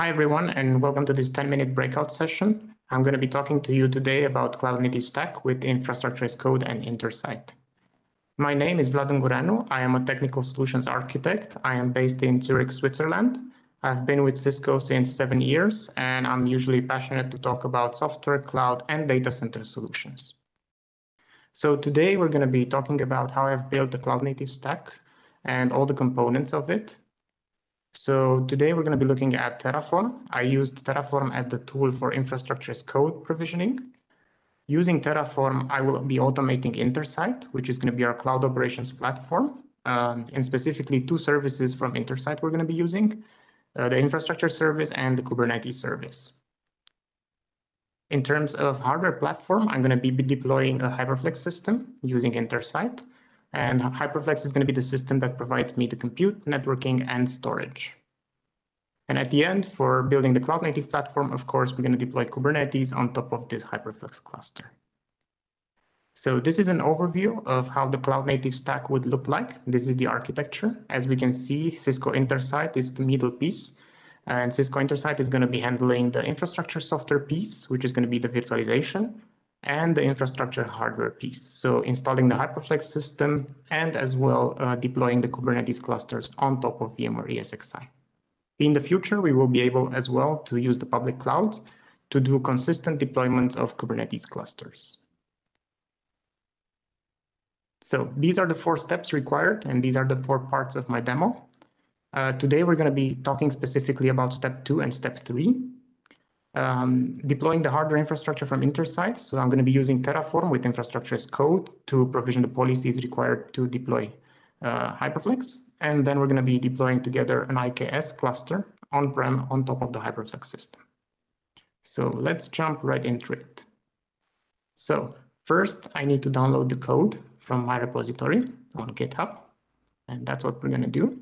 Hi, everyone, and welcome to this 10-minute breakout session. I'm going to be talking to you today about Cloud Native Stack with Infrastructure as Code and Intersight. My name is Vlad Ungureanu. I am a technical solutions architect. I am based in Zurich, Switzerland. I've been with Cisco since seven years, and I'm usually passionate to talk about software, cloud, and data center solutions. So today we're going to be talking about how I've built the Cloud Native Stack and all the components of it. So today we're going to be looking at Terraform. I used Terraform as the tool for infrastructure as code provisioning. Using Terraform, I will be automating Intersight, which is going to be our cloud operations platform, um, and specifically two services from Intersight we're going to be using, uh, the infrastructure service and the Kubernetes service. In terms of hardware platform, I'm going to be deploying a Hyperflex system using Intersight. And Hyperflex is going to be the system that provides me the compute, networking, and storage. And at the end, for building the cloud native platform, of course, we're going to deploy Kubernetes on top of this Hyperflex cluster. So this is an overview of how the cloud native stack would look like. This is the architecture. As we can see, Cisco Intersight is the middle piece. And Cisco Intersight is going to be handling the infrastructure software piece, which is going to be the virtualization and the infrastructure hardware piece. So installing the Hyperflex system and as well uh, deploying the Kubernetes clusters on top of VMware ESXi. In the future, we will be able as well to use the public clouds to do consistent deployments of Kubernetes clusters. So these are the four steps required, and these are the four parts of my demo. Uh, today, we're going to be talking specifically about step two and step three um, deploying the hardware infrastructure from Intersight. So I'm going to be using Terraform with infrastructure as code to provision the policies required to deploy uh, Hyperflex. And then we're going to be deploying together an IKS cluster on-prem on top of the Hyperflex system. So let's jump right into it. So first, I need to download the code from my repository on GitHub. And that's what we're going to do.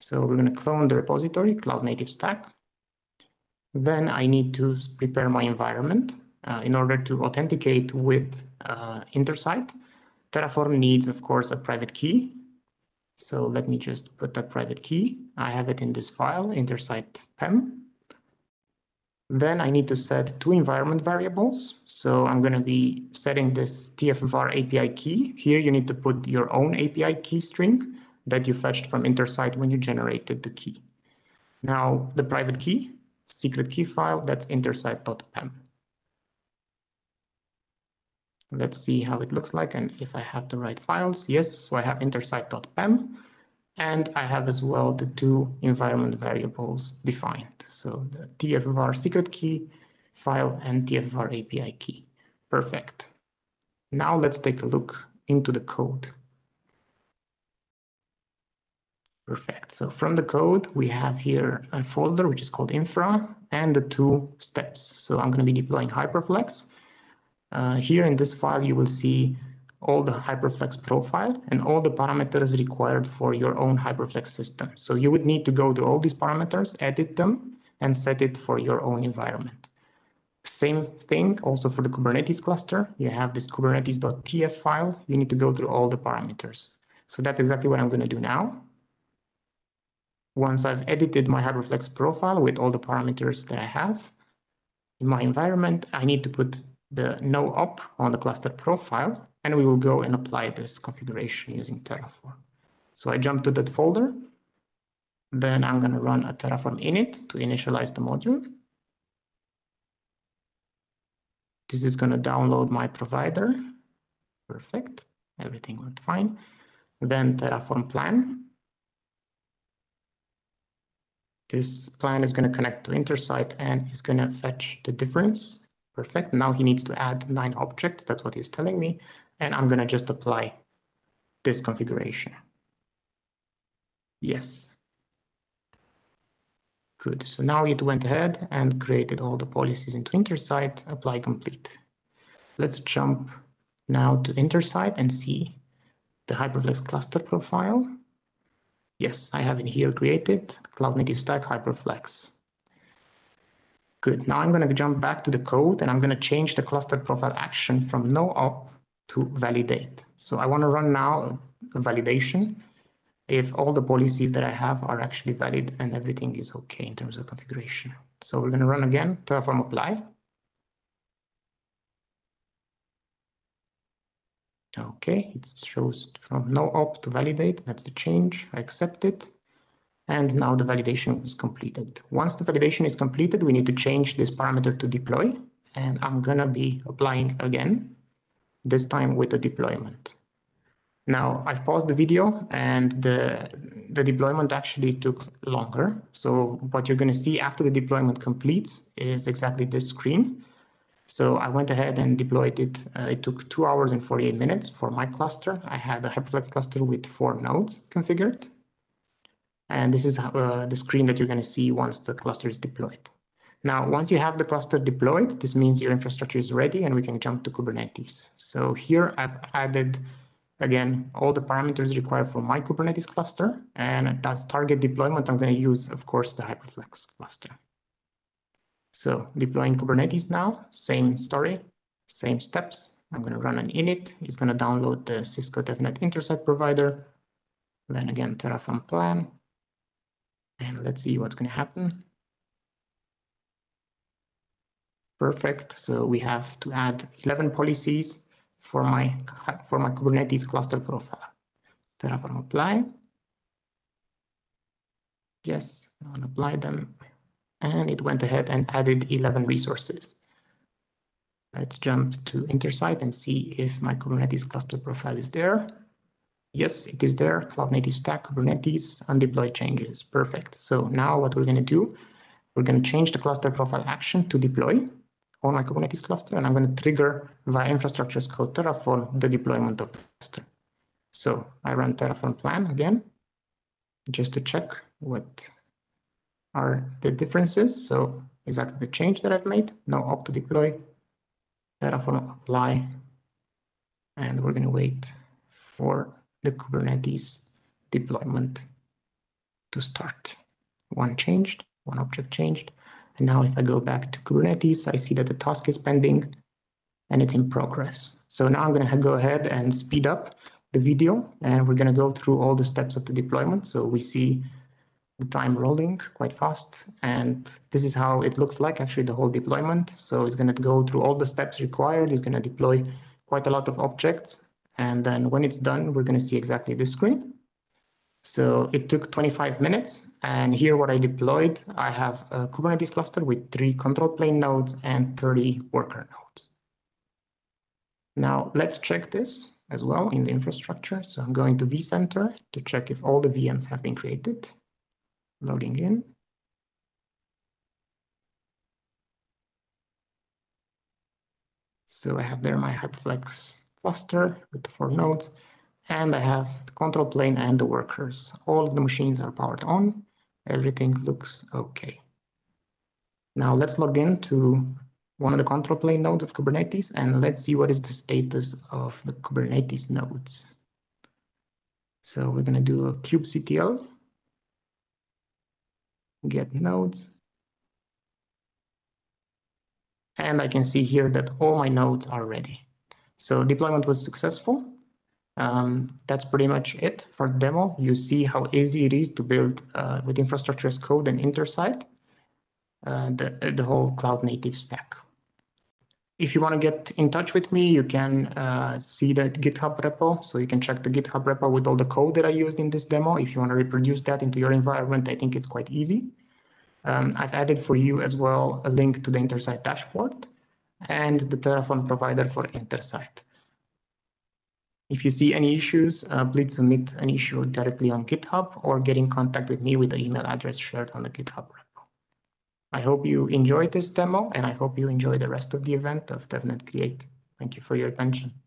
So we're going to clone the repository, Cloud Native Stack, then I need to prepare my environment uh, in order to authenticate with uh, Intersight. Terraform needs, of course, a private key. So let me just put that private key. I have it in this file, Intersight PEM. Then I need to set two environment variables. So I'm going to be setting this TFVAR API key. Here you need to put your own API key string that you fetched from Intersight when you generated the key. Now, the private key secret key file, that's intersight.pem. Let's see how it looks like and if I have the right files. Yes, so I have intersight.pem and I have as well the two environment variables defined. So the tfvar secret key file and tfvar API key. Perfect. Now let's take a look into the code. Perfect. So from the code, we have here a folder which is called infra and the two steps. So I'm going to be deploying Hyperflex. Uh, here in this file, you will see all the Hyperflex profile and all the parameters required for your own Hyperflex system. So you would need to go to all these parameters, edit them, and set it for your own environment. Same thing also for the Kubernetes cluster. You have this kubernetes.tf file. You need to go through all the parameters. So that's exactly what I'm going to do now. Once I've edited my Hyperflex profile with all the parameters that I have in my environment, I need to put the no op on the cluster profile, and we will go and apply this configuration using Terraform. So I jump to that folder. Then I'm going to run a Terraform init to initialize the module. This is going to download my provider. Perfect. Everything went fine. Then Terraform plan. This plan is going to connect to Intersight and is going to fetch the difference. Perfect. Now he needs to add nine objects. That's what he's telling me. And I'm going to just apply this configuration. Yes. Good. So now it went ahead and created all the policies into Intersight, apply complete. Let's jump now to Intersight and see the Hyperflex cluster profile. Yes, I have in here created, Cloud Native Stack Hyperflex. Good, now I'm gonna jump back to the code and I'm gonna change the cluster profile action from no op to validate. So I wanna run now a validation if all the policies that I have are actually valid and everything is okay in terms of configuration. So we're going to run again Terraform apply. Okay, it shows from no op to validate. That's the change. I accept it. And now the validation is completed. Once the validation is completed, we need to change this parameter to deploy. And I'm going to be applying again, this time with the deployment. Now I've paused the video and the, the deployment actually took longer. So what you're going to see after the deployment completes is exactly this screen. So I went ahead and deployed it. Uh, it took two hours and 48 minutes for my cluster. I had a Hyperflex cluster with four nodes configured. And this is uh, the screen that you're going to see once the cluster is deployed. Now, once you have the cluster deployed, this means your infrastructure is ready and we can jump to Kubernetes. So here I've added, again, all the parameters required for my Kubernetes cluster. And as target deployment, I'm going to use, of course, the Hyperflex cluster. So deploying Kubernetes now, same story, same steps. I'm going to run an init. It's going to download the Cisco DevNet Intersight provider. Then again, Terraform plan. And let's see what's going to happen. Perfect. So we have to add 11 policies for my, for my Kubernetes cluster profile. Terraform apply. Yes, I'll apply them and it went ahead and added 11 resources. Let's jump to Intersight and see if my Kubernetes cluster profile is there. Yes, it is there. Cloud Native Stack, Kubernetes, undeployed changes. Perfect. So now what we're going to do, we're going to change the cluster profile action to deploy on my Kubernetes cluster, and I'm going to trigger via infrastructure as code Terraform the deployment of the cluster. So I run Terraform plan again, just to check what are the differences. So exactly the change that I've made. No op to deploy, Terraform apply, and we're going to wait for the Kubernetes deployment to start. One changed, one object changed. And now if I go back to Kubernetes, I see that the task is pending and it's in progress. So now I'm going to go ahead and speed up the video and we're going to go through all the steps of the deployment. So we see time rolling quite fast. And this is how it looks like actually the whole deployment. So it's going to go through all the steps required. It's going to deploy quite a lot of objects. And then when it's done, we're going to see exactly this screen. So it took 25 minutes. And here what I deployed, I have a Kubernetes cluster with three control plane nodes and 30 worker nodes. Now let's check this as well in the infrastructure. So I'm going to vCenter to check if all the VMs have been created logging in. So I have there my Hyperflex cluster with the four nodes, and I have the control plane and the workers. All of the machines are powered on. Everything looks okay. Now let's log in to one of the control plane nodes of Kubernetes, and let's see what is the status of the Kubernetes nodes. So we're going to do a kubectl get nodes. And I can see here that all my nodes are ready. So deployment was successful. Um, that's pretty much it for demo. You see how easy it is to build uh, with infrastructure as code and Intersight, uh, the, the whole cloud native stack. If you want to get in touch with me, you can uh, see the GitHub repo. So you can check the GitHub repo with all the code that I used in this demo. If you want to reproduce that into your environment, I think it's quite easy. Um, I've added for you as well a link to the Intersight dashboard and the Terraform provider for Intersight. If you see any issues, uh, please submit an issue directly on GitHub or get in contact with me with the email address shared on the GitHub repo. I hope you enjoyed this demo and I hope you enjoy the rest of the event of DevNet Create. Thank you for your attention.